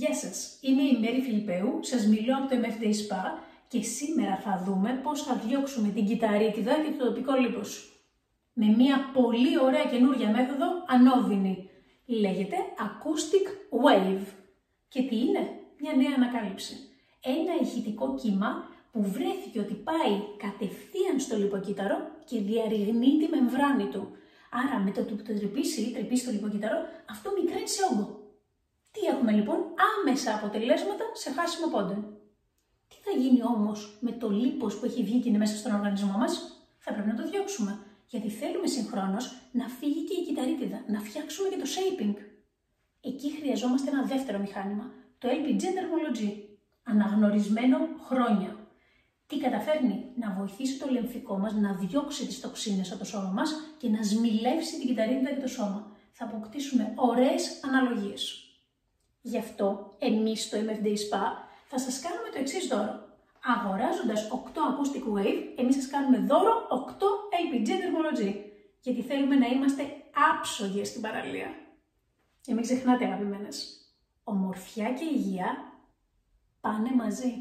Γεια σας, είμαι η Μέρη Φιλιππέου, σας μιλώ από το MFD Spa και σήμερα θα δούμε πώς θα διώξουμε την κυταρίτιδα και το τοπικό λίπος. Με μια πολύ ωραία καινούρια μέθοδο ανώδυνη. Λέγεται Acoustic Wave. Και τι είναι; Μια νέα ανακάλυψη. Ένα ηχητικό κύμα που βρέθηκε ότι πάει κατευθείαν στο λιποκύτταρο και διαρριγνεί τη μεμβράνη του. Άρα με το που το τρυπήσει ή τρυπήσει το λιποκύτταρο, αυτό μικραίνει σε όγκο. Τι έχουμε λοιπόν, άμεσα αποτελέσματα σε χάσιμο πόντο. Τι θα γίνει όμως με το λίπος που έχει βγει και είναι μέσα στον οργανισμό μας, θα πρέπει να το διώξουμε. Γιατί θέλουμε συγχρόνως να φύγει και η κυταρίτιδα, να φτιάξουμε και το shaping. Εκεί χρειαζόμαστε ένα δεύτερο μηχάνημα, το LPG Dermology, αναγνωρισμένο χρόνια. Τι καταφέρνει, να βοηθήσει το λεμφικό μας να διώξει τις τοξίνες από το σώμα μας και να σμιλεύσει την κυταρίτιδα και το σώμα. Θα αποκτήσουμε ωραίες αναλογίες. Γι' αυτό εμείς στο MFD Spa θα σας κάνουμε το εξής δώρο. Αγοράζοντας 8 Acoustic Wave, εμείς σας κάνουμε δώρο 8 LPG Dermology. Γιατί θέλουμε να είμαστε άψογες στην παραλία. Και μην ξεχνάτε αγαπημένες, ομορφιά και υγεία πάνε μαζί.